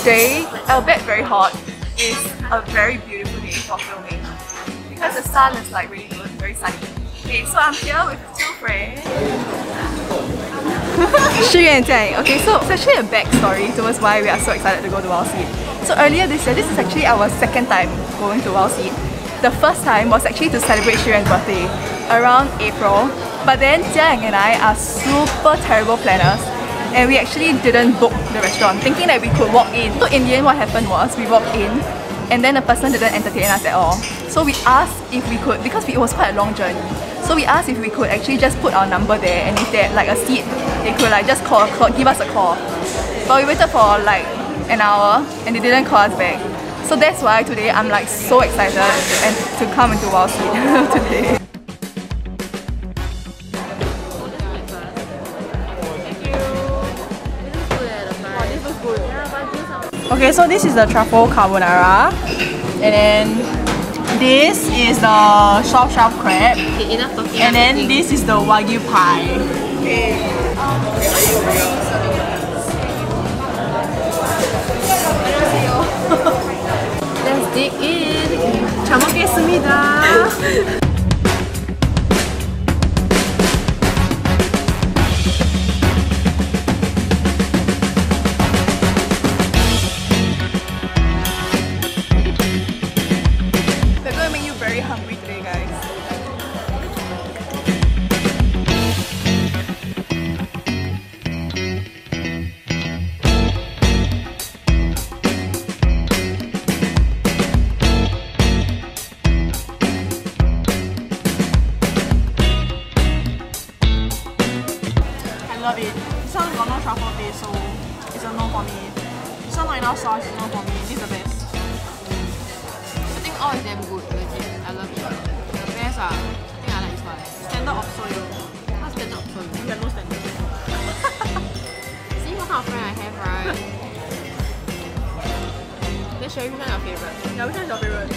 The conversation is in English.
today, albeit very hot, is a very beautiful day for filming because the sun is like really good, very sunny. Okay, so I'm here with two friends. Shi and Jiang. Okay, so it's actually a backstory towards why we are so excited to go to Wildseed. So earlier this year, this is actually our second time going to Wildseed. The first time was actually to celebrate Shiren's birthday around April. But then Jiang and I are super terrible planners and we actually didn't book the restaurant thinking that we could walk in. So in the end what happened was we walked in and then the person didn't entertain us at all. So we asked if we could, because it was quite a long journey, so we asked if we could actually just put our number there and if they had like a seat, they could like just call, call give us a call. But we waited for like an hour and they didn't call us back. So that's why today I'm like so excited and to come into Wildseed today. Okay, so this is the truffle carbonara, and then this is the soft shell crab, Okay, enough talking. and then this is the wagyu pie. Let's dig in. 잘 먹겠습니다. Love it. This one got no truffle taste, so it's a no for me. This one not enough sauce, it's a no for me. This is the best. I think all is damn good, legit. I love it. The best ah. I think I like this one. Standard of soyo. What's the top for You have no standard. See what kind of friend I have, right? then Sherry, which one is your favorite? Yeah, which one is your favorite?